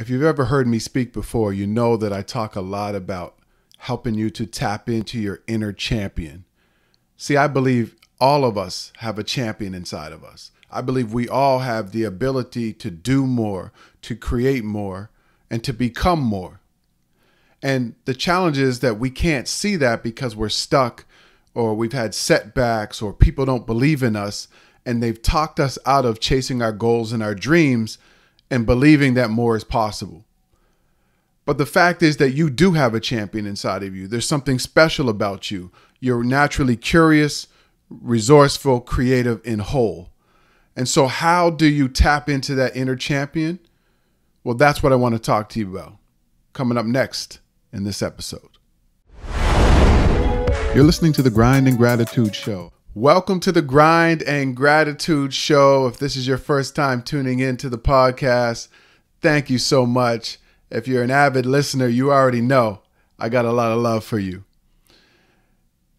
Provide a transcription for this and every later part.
If you've ever heard me speak before, you know that I talk a lot about helping you to tap into your inner champion. See, I believe all of us have a champion inside of us. I believe we all have the ability to do more, to create more, and to become more. And the challenge is that we can't see that because we're stuck or we've had setbacks or people don't believe in us and they've talked us out of chasing our goals and our dreams and believing that more is possible. But the fact is that you do have a champion inside of you. There's something special about you. You're naturally curious, resourceful, creative, and whole. And so, how do you tap into that inner champion? Well, that's what I want to talk to you about coming up next in this episode. You're listening to the Grind and Gratitude Show. Welcome to the Grind and Gratitude Show. If this is your first time tuning in to the podcast, thank you so much. If you're an avid listener, you already know I got a lot of love for you.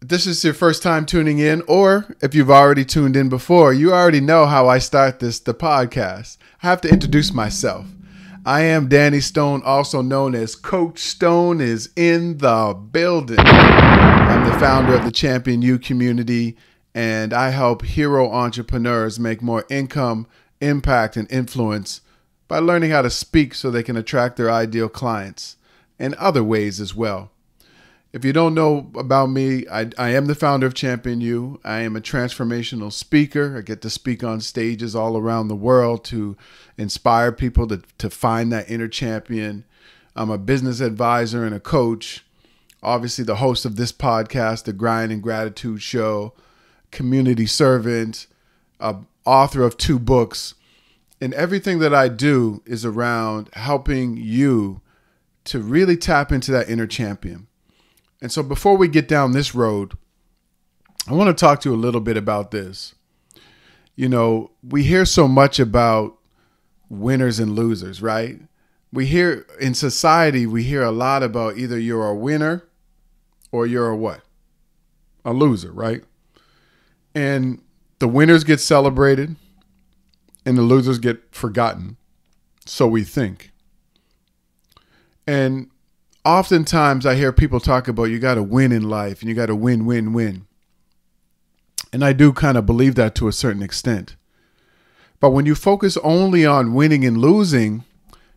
If this is your first time tuning in, or if you've already tuned in before, you already know how I start this the podcast. I have to introduce myself. I am Danny Stone, also known as Coach Stone, is in the building. I'm the founder of the Champion You community, and I help hero entrepreneurs make more income, impact, and influence by learning how to speak so they can attract their ideal clients and other ways as well. If you don't know about me, I, I am the founder of Champion You. I am a transformational speaker. I get to speak on stages all around the world to inspire people to, to find that inner champion. I'm a business advisor and a coach. Obviously, the host of this podcast, The Grind and Gratitude Show, community servant, author of two books. And everything that I do is around helping you to really tap into that inner champion. And so before we get down this road, I want to talk to you a little bit about this. You know, we hear so much about winners and losers, right? We hear in society, we hear a lot about either you're a winner or you're a what? A loser, right? And the winners get celebrated and the losers get forgotten. So we think. And oftentimes I hear people talk about you got to win in life and you got to win, win, win. And I do kind of believe that to a certain extent. But when you focus only on winning and losing,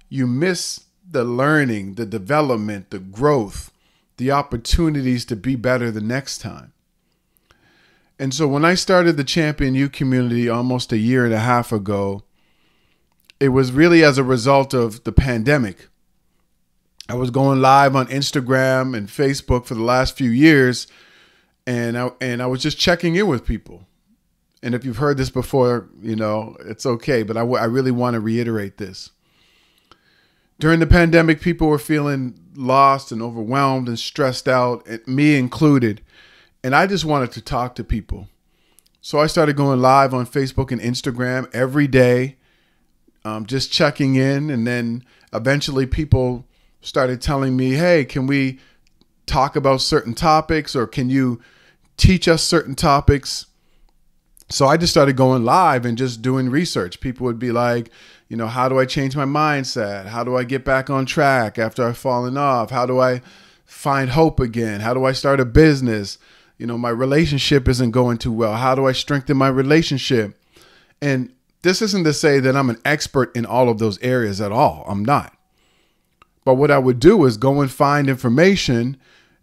you miss the learning, the development, the growth, the opportunities to be better the next time. And so when I started the Champion You community almost a year and a half ago, it was really as a result of the pandemic. I was going live on Instagram and Facebook for the last few years, and I, and I was just checking in with people. And if you've heard this before, you know, it's okay, but I, I really want to reiterate this. During the pandemic, people were feeling lost and overwhelmed and stressed out, me included. And I just wanted to talk to people. So I started going live on Facebook and Instagram every day, um, just checking in. And then eventually people started telling me, hey, can we talk about certain topics or can you teach us certain topics? So I just started going live and just doing research. People would be like, you know, how do I change my mindset? How do I get back on track after I've fallen off? How do I find hope again? How do I start a business? You know, my relationship isn't going too well. How do I strengthen my relationship? And this isn't to say that I'm an expert in all of those areas at all. I'm not. But what I would do is go and find information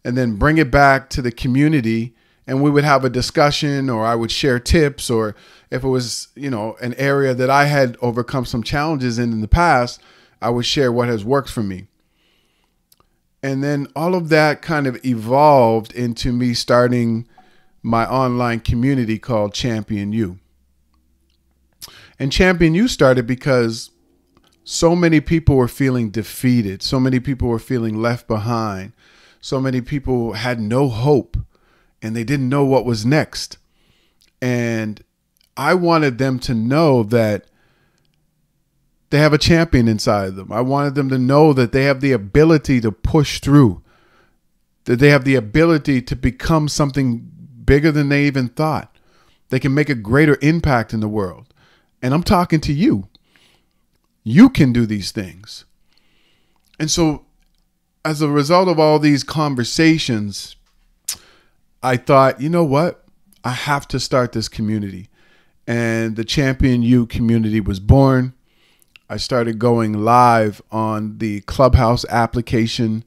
and then bring it back to the community and we would have a discussion or I would share tips or if it was, you know, an area that I had overcome some challenges in in the past, I would share what has worked for me. And then all of that kind of evolved into me starting my online community called Champion You. And Champion You started because so many people were feeling defeated. So many people were feeling left behind. So many people had no hope and they didn't know what was next. And I wanted them to know that they have a champion inside of them. I wanted them to know that they have the ability to push through, that they have the ability to become something bigger than they even thought. They can make a greater impact in the world. And I'm talking to you. You can do these things. and so as a result of all these conversations, I thought, you know what? I have to start this community. And the Champion You community was born. I started going live on the Clubhouse application,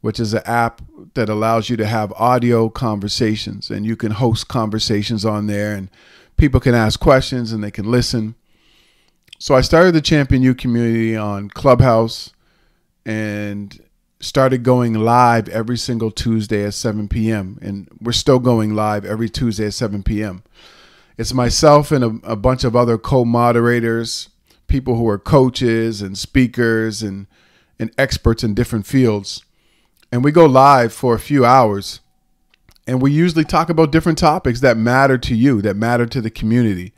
which is an app that allows you to have audio conversations and you can host conversations on there and people can ask questions and they can listen. So I started the Champion You community on Clubhouse and started going live every single Tuesday at 7 p.m. And we're still going live every Tuesday at 7 p.m. It's myself and a, a bunch of other co moderators, people who are coaches and speakers and, and experts in different fields. And we go live for a few hours. And we usually talk about different topics that matter to you, that matter to the community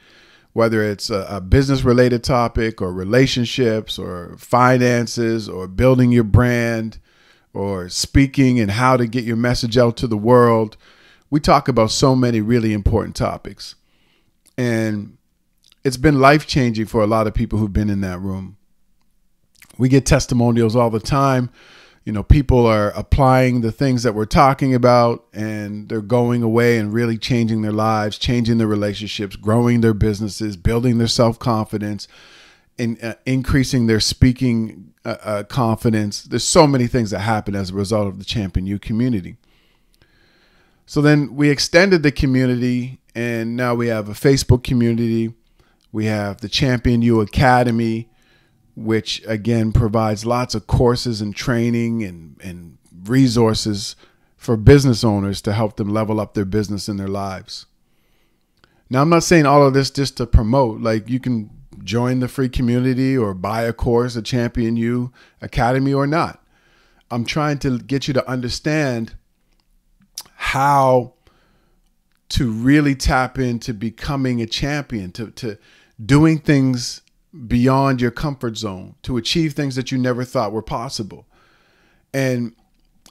whether it's a, a business related topic or relationships or finances or building your brand or speaking and how to get your message out to the world. We talk about so many really important topics. And it's been life changing for a lot of people who've been in that room. We get testimonials all the time. You know, people are applying the things that we're talking about and they're going away and really changing their lives, changing their relationships, growing their businesses, building their self confidence, and uh, increasing their speaking uh, uh, confidence. There's so many things that happen as a result of the Champion You community. So then we extended the community, and now we have a Facebook community. We have the Champion You Academy, which again provides lots of courses and training and, and resources for business owners to help them level up their business and their lives. Now, I'm not saying all of this just to promote. Like, you can join the free community or buy a course at Champion You Academy or not. I'm trying to get you to understand how to really tap into becoming a champion, to, to doing things beyond your comfort zone, to achieve things that you never thought were possible. And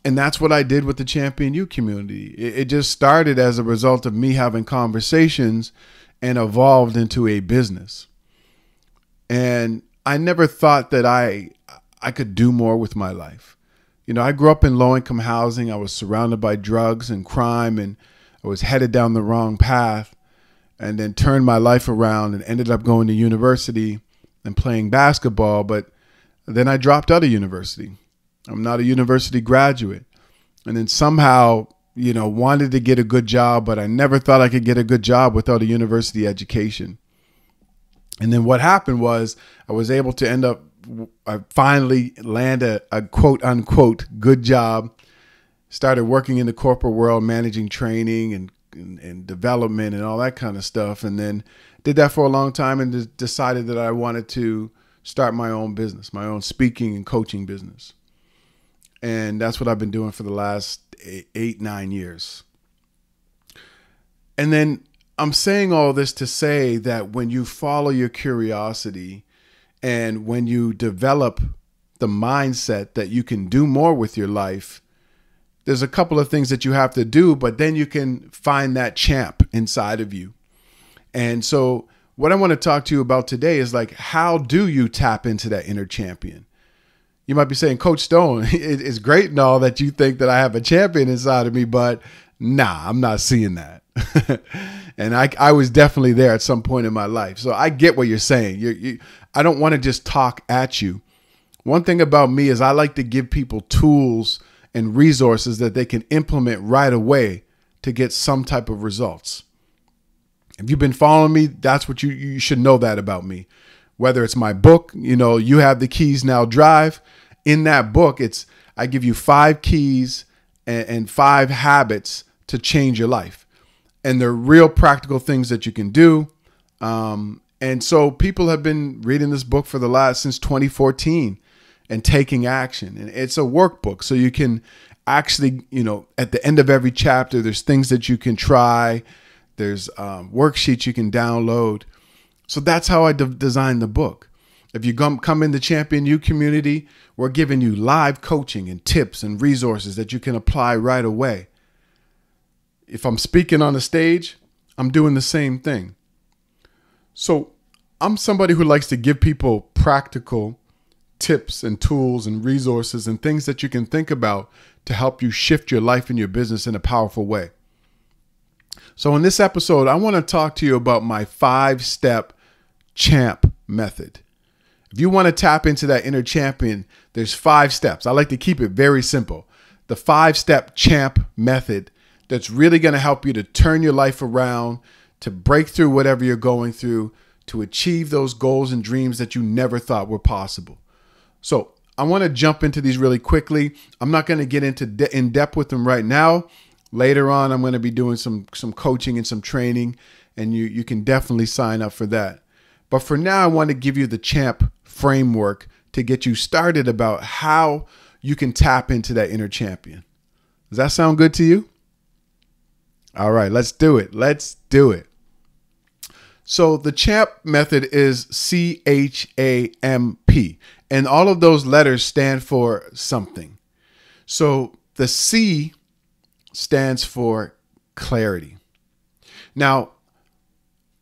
and that's what I did with the Champion You community. It, it just started as a result of me having conversations and evolved into a business and I never thought that I I could do more with my life. You know, I grew up in low income housing. I was surrounded by drugs and crime and I was headed down the wrong path and then turned my life around and ended up going to university and playing basketball, but then I dropped out of university. I'm not a university graduate. And then somehow, you know, wanted to get a good job, but I never thought I could get a good job without a university education. And then what happened was I was able to end up, I finally land a, a quote unquote good job. Started working in the corporate world, managing training and, and, and development and all that kind of stuff. And then did that for a long time and decided that I wanted to start my own business, my own speaking and coaching business. And that's what I've been doing for the last eight, nine years. And then I'm saying all this to say that when you follow your curiosity and when you develop the mindset that you can do more with your life, there's a couple of things that you have to do, but then you can find that champ inside of you. And so, what I want to talk to you about today is like, how do you tap into that inner champion? You might be saying, Coach Stone, it's great and all that you think that I have a champion inside of me, but nah, I'm not seeing that. and I, I was definitely there at some point in my life. So I get what you're saying. You're, you, I don't want to just talk at you. One thing about me is I like to give people tools and resources that they can implement right away to get some type of results. If you've been following me, that's what you you should know that about me. Whether it's my book, you know, you have the keys now drive. In that book, it's I give you five keys and, and five habits to change your life and they're real practical things that you can do. Um, and so people have been reading this book for the last since 2014 and taking action. And it's a workbook, so you can actually, you know, at the end of every chapter, there's things that you can try. There's um, worksheets you can download. So that's how I de- designed the book. If you come in the Champion You community, we're giving you live coaching and tips and resources that you can apply right away if I'm speaking on a stage, I'm doing the same thing. So I'm somebody who likes to give people practical tips and tools and resources and things that you can think about to help you shift your life and your business in a powerful way. So, in this episode, I want to talk to you about my five step champ method. If you want to tap into that inner champion, there's five steps. I like to keep it very simple. The five step champ method that's really going to help you to turn your life around, to break through whatever you're going through, to achieve those goals and dreams that you never thought were possible. So, I want to jump into these really quickly. I'm not going to get into de- in depth with them right now. Later on, I'm going to be doing some some coaching and some training, and you you can definitely sign up for that. But for now, I want to give you the champ framework to get you started about how you can tap into that inner champion. Does that sound good to you? All right, let's do it. Let's do it. So the champ method is C H A M P, and all of those letters stand for something. So the C stands for clarity. Now,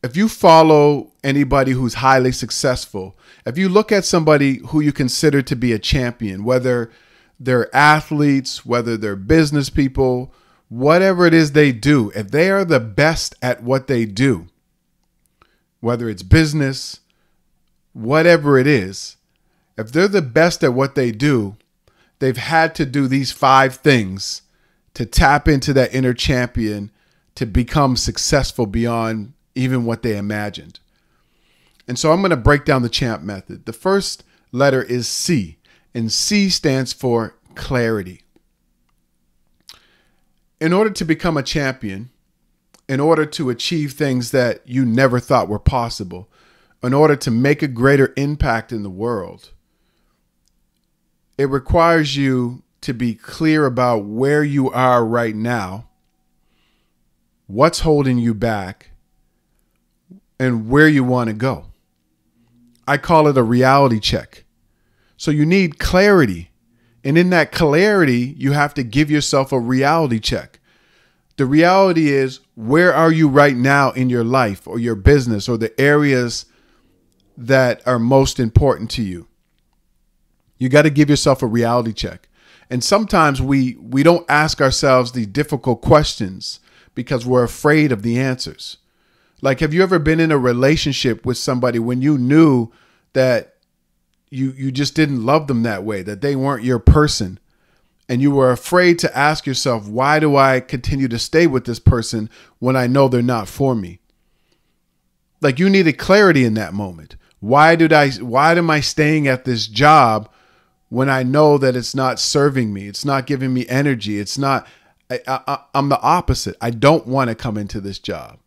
if you follow anybody who's highly successful, if you look at somebody who you consider to be a champion, whether they're athletes, whether they're business people, whatever it is they do, if they are the best at what they do, whether it's business, whatever it is, if they're the best at what they do, they've had to do these five things to tap into that inner champion to become successful beyond even what they imagined. And so I'm going to break down the champ method. The first letter is C, and C stands for clarity. In order to become a champion, in order to achieve things that you never thought were possible, in order to make a greater impact in the world, it requires you to be clear about where you are right now, what's holding you back, and where you want to go. I call it a reality check. So you need clarity. And in that clarity, you have to give yourself a reality check. The reality is, where are you right now in your life or your business or the areas that are most important to you? You got to give yourself a reality check. And sometimes we we don't ask ourselves the difficult questions because we're afraid of the answers. Like, have you ever been in a relationship with somebody when you knew that you you just didn't love them that way, that they weren't your person, and you were afraid to ask yourself, why do I continue to stay with this person when I know they're not for me? Like you needed clarity in that moment. Why did I why am I staying at this job when I know that it's not serving me? It's not giving me energy. It's not I, I, I'm the opposite. I don't want to come into this job.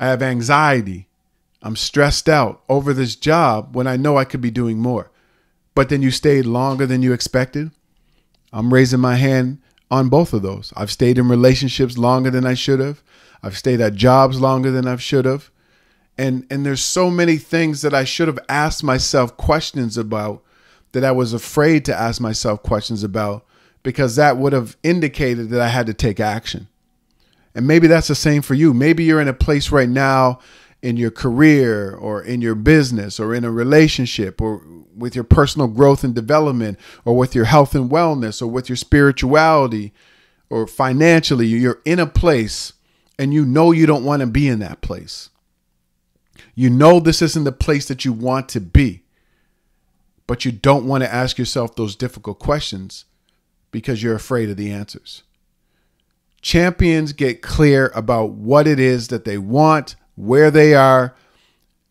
I have anxiety. I'm stressed out over this job when I know I could be doing more. But then you stayed longer than you expected. I'm raising my hand on both of those. I've stayed in relationships longer than I should have. I've stayed at jobs longer than I should have. And and there's so many things that I should have asked myself questions about that I was afraid to ask myself questions about because that would have indicated that I had to take action. And maybe that's the same for you. Maybe you're in a place right now in your career or in your business or in a relationship or with your personal growth and development or with your health and wellness or with your spirituality or financially. You're in a place and you know you don't want to be in that place. You know this isn't the place that you want to be, but you don't want to ask yourself those difficult questions because you're afraid of the answers. Champions get clear about what it is that they want, where they are,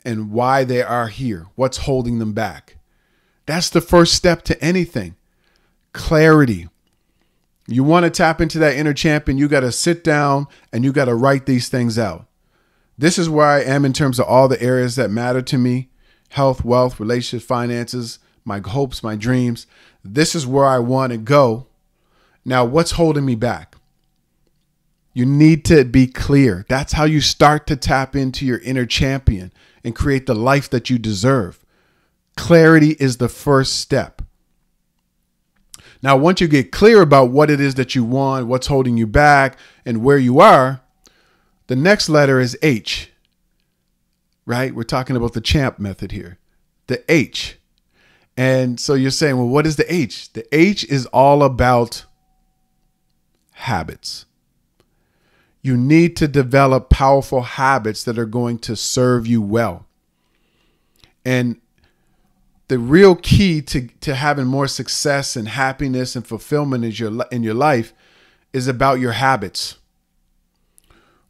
and why they are here, what's holding them back. That's the first step to anything clarity. You want to tap into that inner champion, you got to sit down and you got to write these things out. This is where I am in terms of all the areas that matter to me health, wealth, relationships, finances, my hopes, my dreams. This is where I want to go. Now, what's holding me back? You need to be clear. That's how you start to tap into your inner champion and create the life that you deserve. Clarity is the first step. Now, once you get clear about what it is that you want, what's holding you back, and where you are, the next letter is H, right? We're talking about the champ method here. The H. And so you're saying, well, what is the H? The H is all about habits. You need to develop powerful habits that are going to serve you well. And the real key to, to having more success and happiness and fulfillment in your, in your life is about your habits.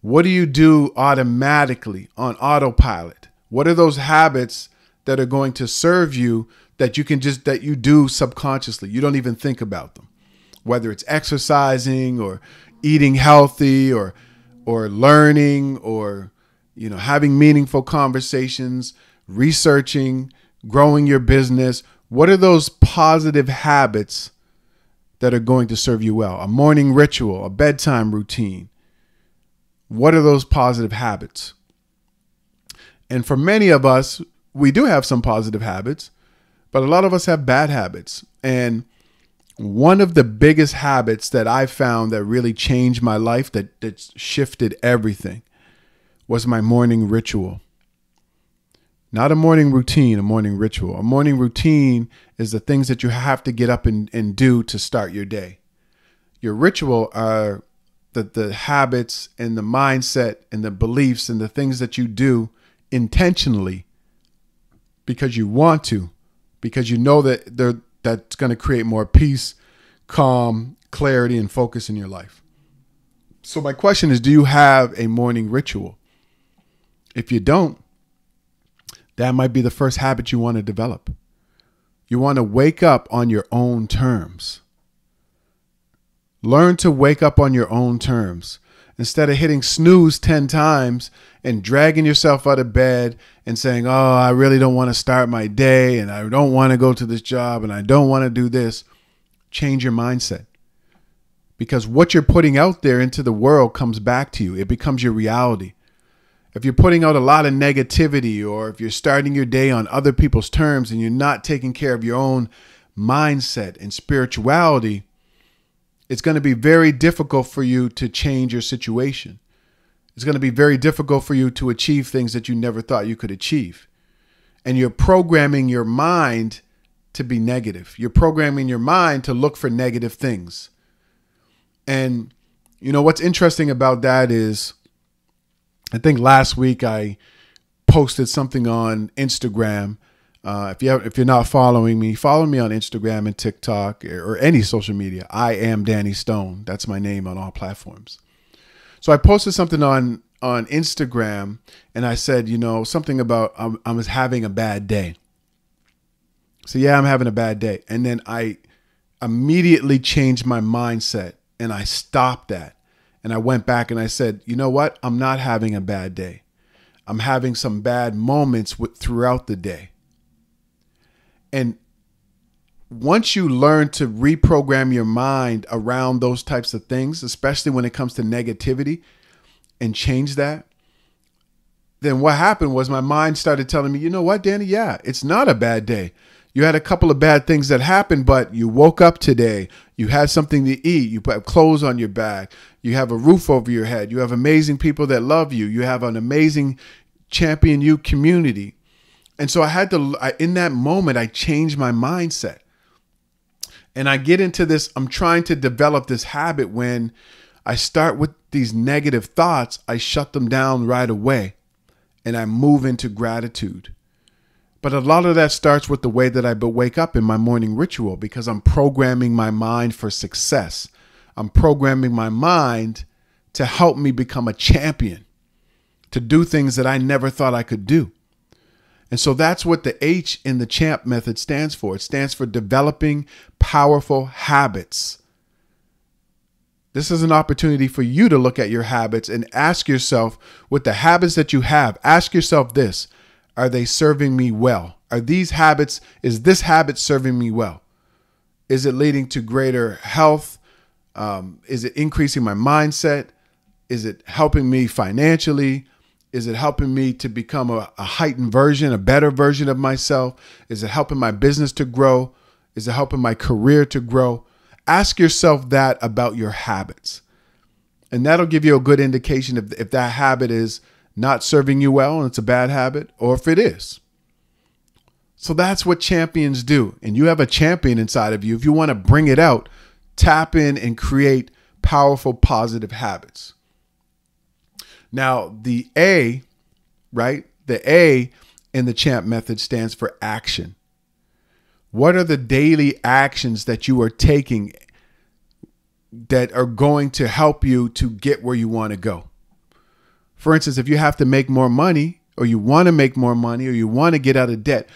What do you do automatically on autopilot? What are those habits that are going to serve you that you can just that you do subconsciously? You don't even think about them. Whether it's exercising or eating healthy or or learning or you know having meaningful conversations, researching, growing your business, what are those positive habits that are going to serve you well? A morning ritual, a bedtime routine, what are those positive habits? And for many of us, we do have some positive habits, but a lot of us have bad habits. And one of the biggest habits that I found that really changed my life, that, that shifted everything, was my morning ritual. Not a morning routine, a morning ritual. A morning routine is the things that you have to get up and, and do to start your day. Your ritual are the the habits and the mindset and the beliefs and the things that you do intentionally because you want to because you know that they that's going to create more peace calm clarity and focus in your life. So my question is do you have a morning ritual? If you don't that might be the first habit you want to develop. You want to wake up on your own terms Learn to wake up on your own terms. Instead of hitting snooze 10 times and dragging yourself out of bed and saying, Oh, I really don't want to start my day and I don't want to go to this job and I don't want to do this, change your mindset. Because what you're putting out there into the world comes back to you, it becomes your reality. If you're putting out a lot of negativity or if you're starting your day on other people's terms and you're not taking care of your own mindset and spirituality, it's going to be very difficult for you to change your situation. It's going to be very difficult for you to achieve things that you never thought you could achieve. And you're programming your mind to be negative. You're programming your mind to look for negative things. And you know what's interesting about that is I think last week I posted something on Instagram uh, if you have, if you're not following me, follow me on Instagram and TikTok or, or any social media. I am Danny Stone. That's my name on all platforms. So I posted something on on Instagram and I said, you know, something about I was having a bad day. So yeah, I'm having a bad day, and then I immediately changed my mindset and I stopped that. And I went back and I said, you know what? I'm not having a bad day. I'm having some bad moments with, throughout the day. And once you learn to reprogram your mind around those types of things, especially when it comes to negativity, and change that, then what happened was my mind started telling me, you know what, Danny? Yeah, it's not a bad day. You had a couple of bad things that happened, but you woke up today. You had something to eat. You put clothes on your back. You have a roof over your head. You have amazing people that love you. You have an amazing champion you community. And so I had to, I, in that moment, I changed my mindset. And I get into this, I'm trying to develop this habit when I start with these negative thoughts, I shut them down right away and I move into gratitude. But a lot of that starts with the way that I wake up in my morning ritual because I'm programming my mind for success. I'm programming my mind to help me become a champion, to do things that I never thought I could do. And so that's what the H in the CHAMP method stands for. It stands for developing powerful habits. This is an opportunity for you to look at your habits and ask yourself, with the habits that you have, ask yourself this Are they serving me well? Are these habits, is this habit serving me well? Is it leading to greater health? Um, is it increasing my mindset? Is it helping me financially? Is it helping me to become a, a, heightened version, a better version of myself? Is it helping my business to grow? Is it helping my career to grow? Ask yourself that about your habits. And that'll give you a good indication if, if that habit is not serving you well and it's a bad habit, or if it is. So that's what champions do. And you have a champion inside of you. If you want to bring it out, tap in and create powerful, positive habits. Now, the A, right? The A in the champ method stands for action. What are the daily actions that you are taking that are going to help you to get where you want to go? For instance, if you have to make more money, or you want to make more money, or you want to get out of debt,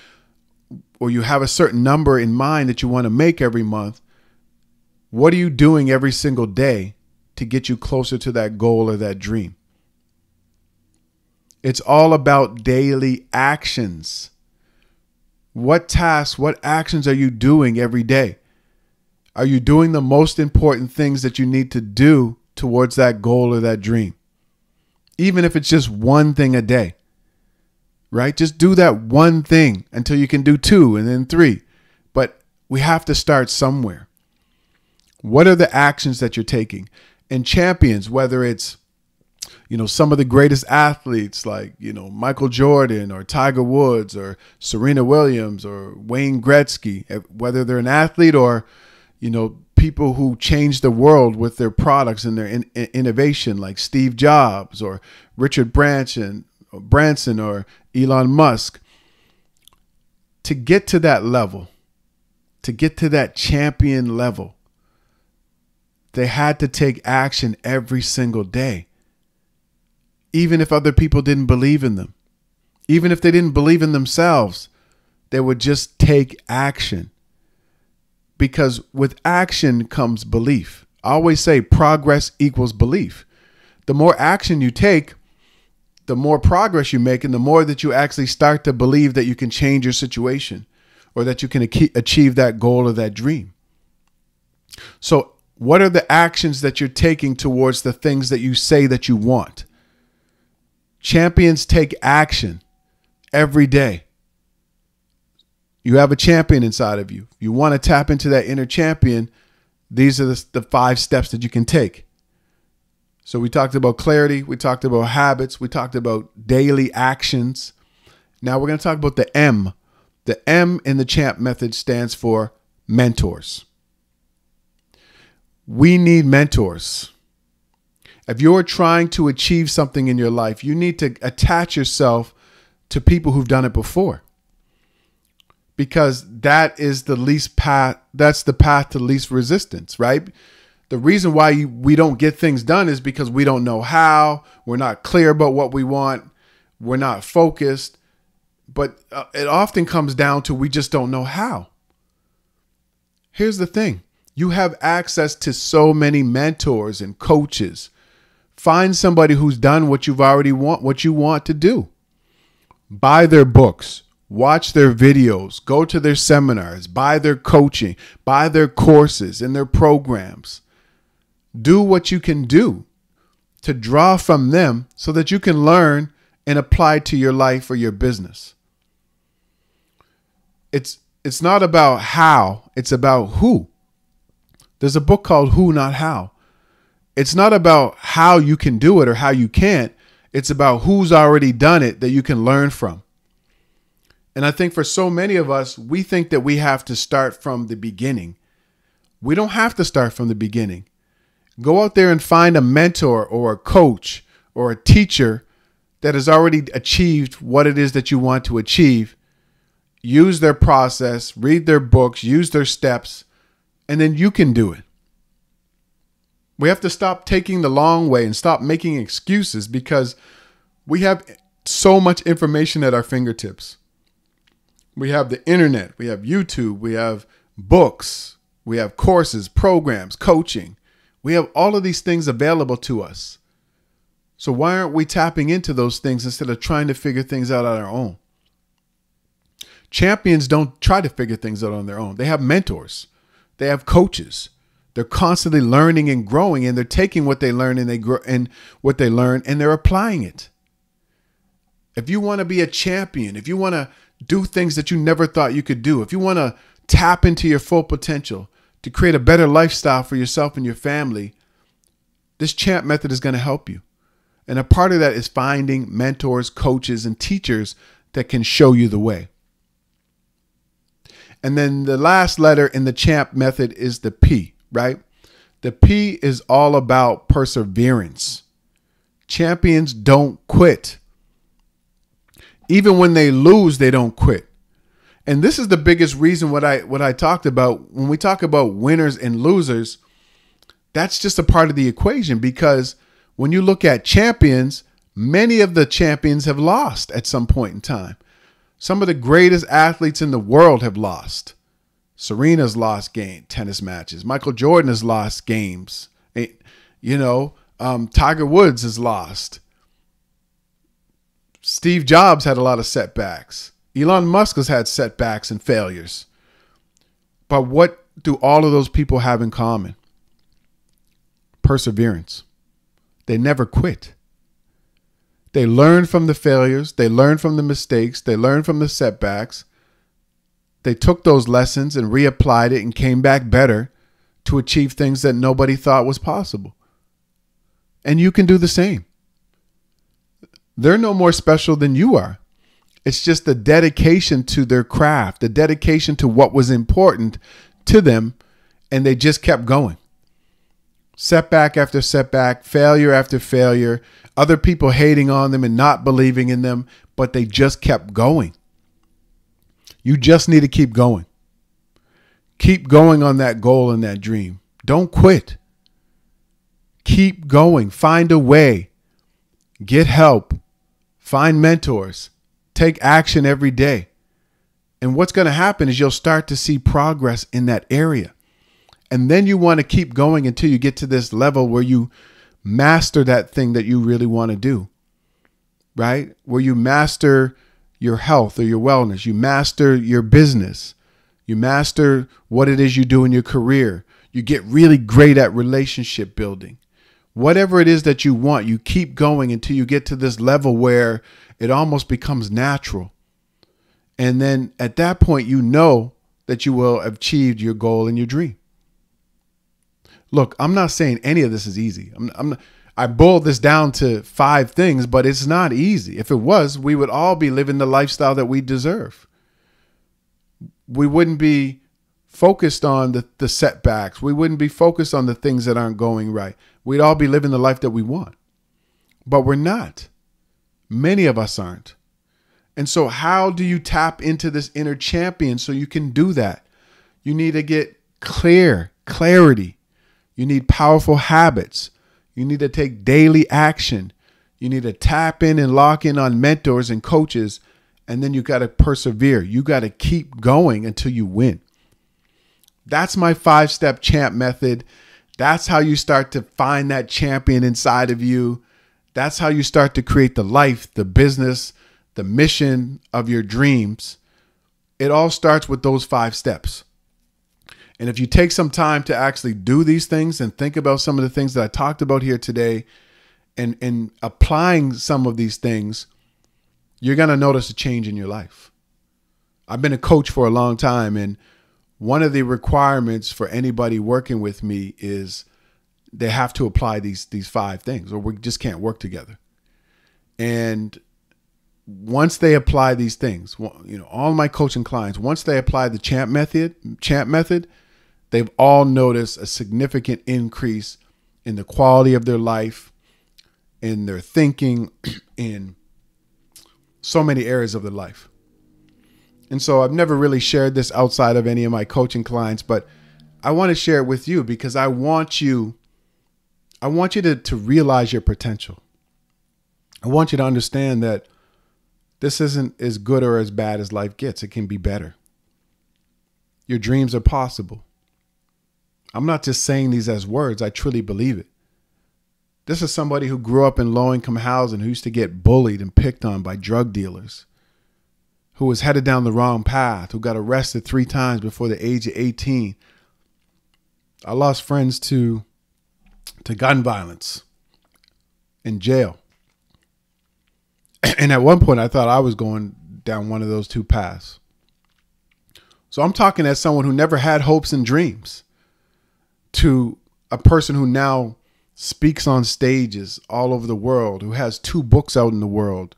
or you have a certain number in mind that you want to make every month, what are you doing every single day to get you closer to that goal or that dream? It's all about daily actions. What tasks, what actions are you doing every day? Are you doing the most important things that you need to do towards that goal or that dream? Even if it's just one thing a day, right? Just do that one thing until you can do two and then three. But we have to start somewhere. What are the actions that you're taking? And champions, whether it's you know some of the greatest athletes like you know Michael Jordan or Tiger Woods or Serena Williams or Wayne Gretzky eh, whether they're an athlete or you know people who change the world with their products and their in, in, innovation like Steve Jobs or Richard Branson Branson or Elon Musk. To get to that level to get to that champion level they had to take action every single day, even if other people didn't believe in them. Even if they didn't believe in themselves, they would just take action. Because with action comes belief. I always say progress equals belief. The more action you take, the more progress you make, and the more that you actually start to believe that you can change your situation or that you can achieve that goal or that dream. So what are the actions that you're taking towards the things that you say that you want? Champions take action every day. You have a champion inside of you. You want to tap into that inner champion. These are the, the five steps that you can take. So, we talked about clarity, we talked about habits, we talked about daily actions. Now, we're going to talk about the M. The M in the champ method stands for mentors. We need mentors. If you're trying to achieve something in your life, you need to attach yourself to people who've done it before. Because that is the least path, that's the path to least resistance, right? The reason why we don't get things done is because we don't know how, we're not clear about what we want, we're not focused. But uh, it often comes down to we just don't know how. Here's the thing you have access to so many mentors and coaches. Find somebody who's done what you've already want what you want to do. Buy their books, watch their videos, go to their seminars, buy their coaching, buy their courses and their programs. Do what you can do to draw from them so that you can learn and apply to your life or your business. It's it's not about how, it's about who. There's a book called Who Not How. It's not about how you can do it or how you can't. It's about who's already done it that you can learn from. And I think for so many of us, we think that we have to start from the beginning. We don't have to start from the beginning. Go out there and find a mentor or a coach or a teacher that has already achieved what it is that you want to achieve. Use their process, read their books, use their steps, and then you can do it. We have to stop taking the long way and stop making excuses because we have so much information at our fingertips. We have the internet, we have YouTube, we have books, we have courses, programs, coaching. We have all of these things available to us. So why aren't we tapping into those things instead of trying to figure things out on our own? Champions don't try to figure things out on their own. They have mentors. They have coaches. They're constantly learning and growing, and they're taking what they learn and they grow and what they learn and they're applying it. If you want to be a champion, if you want to do things that you never thought you could do, if you want to tap into your full potential to create a better lifestyle for yourself and your family, this champ method is going to help you. And a part of that is finding mentors, coaches, and teachers that can show you the way. And then the last letter in the champ method is the P, right? The P is all about perseverance. Champions don't quit. Even when they lose, they don't quit. And this is the biggest reason what I what I talked about when we talk about winners and losers, that's just a part of the equation because when you look at champions, many of the champions have lost at some point in time. Some of the greatest athletes in the world have lost. Serena's lost game tennis matches. Michael Jordan has lost games. You know, um, Tiger Woods has lost. Steve Jobs had a lot of setbacks. Elon Musk has had setbacks and failures. But what do all of those people have in common? Perseverance. They never quit. They learn from the failures, they learn from the mistakes, they learn from the setbacks. They took those lessons and reapplied it and came back better to achieve things that nobody thought was possible. And you can do the same. They're no more special than you are. It's just the dedication to their craft, the dedication to what was important to them, and they just kept going. Setback after setback, failure after failure, other people hating on them and not believing in them, but they just kept going. You just need to keep going. Keep going on that goal and that dream. Don't quit. Keep going. Find a way. Get help. Find mentors. Take action every day. And what's going to happen is you'll start to see progress in that area. And then you want to keep going until you get to this level where you master that thing that you really want to do, right? Where you master your health or your wellness, you master your business, you master what it is you do in your career, you get really great at relationship building. Whatever it is that you want, you keep going until you get to this level where it almost becomes natural. And then at that point, you know that you will have achieved your goal and your dream. Look, I'm not saying any of this is easy. I'm, I'm I boiled this down to five things, but it's not easy. If it was, we would all be living the lifestyle that we deserve. We wouldn't be focused on the, the setbacks. We wouldn't be focused on the things that aren't going right. We'd all be living the life that we want. But we're not. Many of us aren't. And so, how do you tap into this inner champion so you can do that? You need to get clear, clarity. You need powerful habits. You need to take daily action. You need to tap in and lock in on mentors and coaches. And then you got to persevere. You got to keep going until you win. That's my five step champ method. That's how you start to find that champion inside of you. That's how you start to create the life, the business, the mission of your dreams. It all starts with those five steps. And if you take some time to actually do these things and think about some of the things that I talked about here today and, and applying some of these things, you're going to notice a change in your life. I've been a coach for a long time, and one of the requirements for anybody working with me is they have to apply these these five things, or we just can't work together. And once they apply these things, you know, all my coaching clients, once they apply the champ method, champ method, they've all noticed a significant increase in the quality of their life, in their thinking, in so many areas of their life. And so I've never really shared this outside of any of my coaching clients, but I want to share it with you because I want you I want you to, to realize your potential. I want you to understand that this isn't as good or as bad as life gets. It can be better. Your dreams are possible. I'm not just saying these as words, I truly believe it. This is somebody who grew up in low income housing who used to get bullied and picked on by drug dealers, who was headed down the wrong path, who got arrested three times before the age of 18. I lost friends to, to gun violence in jail. And at one point, I thought I was going down one of those two paths. So I'm talking as someone who never had hopes and dreams to a person who now speaks on stages all over the world, who has two books out in the world,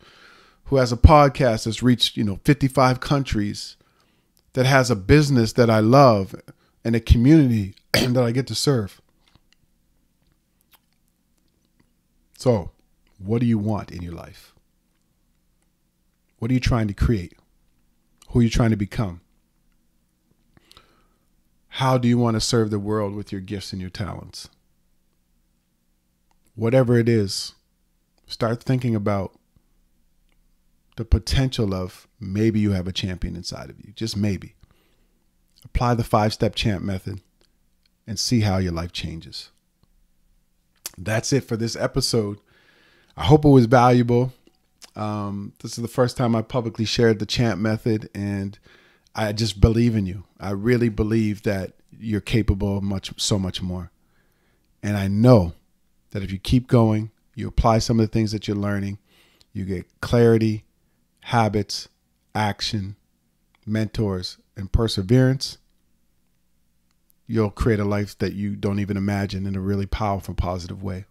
who has a podcast that's reached, you know, 55 countries, that has a business that I love and a community that I get to serve. So, what do you want in your life? What are you trying to create? Who are you trying to become? How do you want to serve the world with your gifts and your talents? Whatever it is, start thinking about the potential of maybe you have a champion inside of you. Just maybe. Apply the five step champ method and see how your life changes. That's it for this episode. I hope it was valuable. Um, this is the first time I publicly shared the champ method, and I just believe in you. I really believe that you're capable of much, so much more. And I know that if you keep going, you apply some of the things that you're learning, you get clarity, habits, action, mentors, and perseverance, you'll create a life that you don't even imagine in a really powerful, positive way.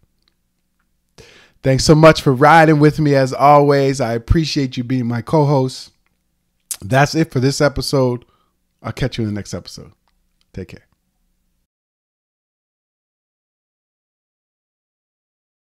Thanks so much for riding with me as always. I appreciate you being my co host. That's it for this episode. I'll catch you in the next episode. Take care.